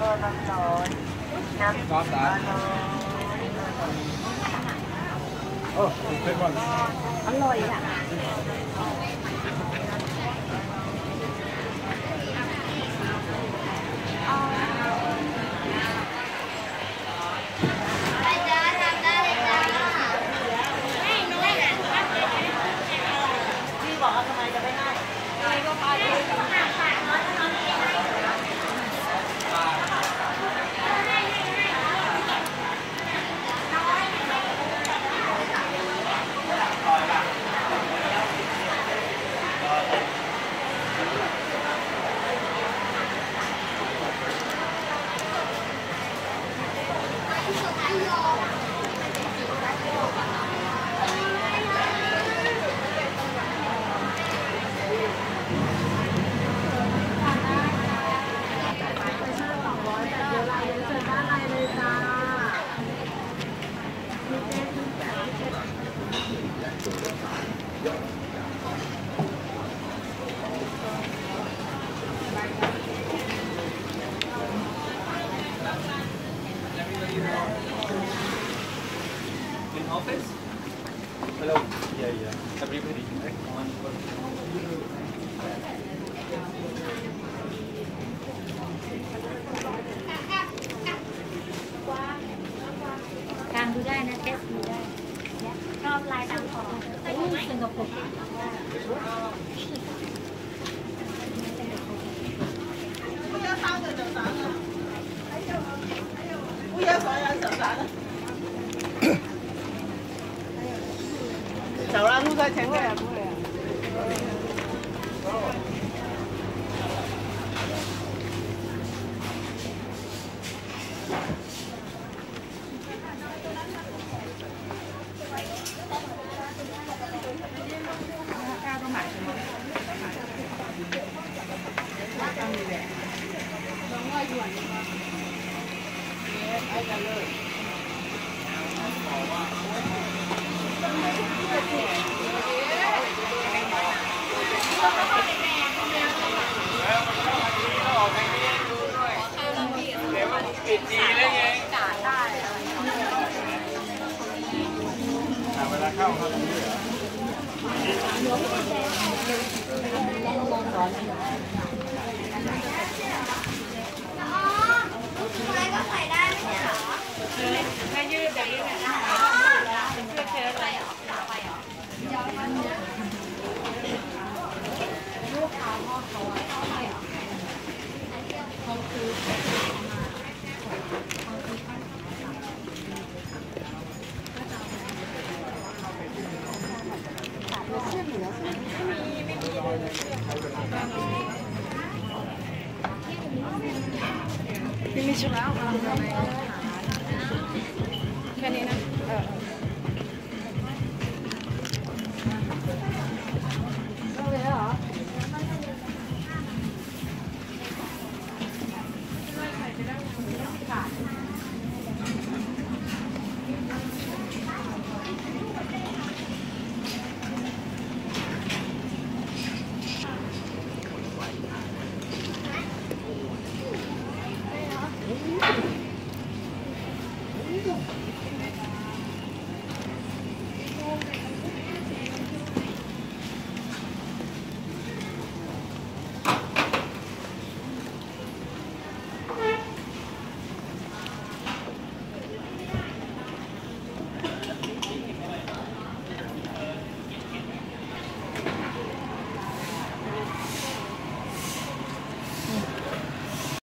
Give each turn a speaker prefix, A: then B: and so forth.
A: Gata. Oh, good one. Hello. office? Hello. Yeah, yeah. Everybody.
B: Càng thứ đây nè, test thứ đây. Drop lại đang có. Ủa,
C: 走啦，唔使请佢啊，唔会啊。
A: ปิดจีเลยไงเวลาเข้าเข้าตรงนี้เหรอ
C: มีชุดแล้วแค่นี้นะ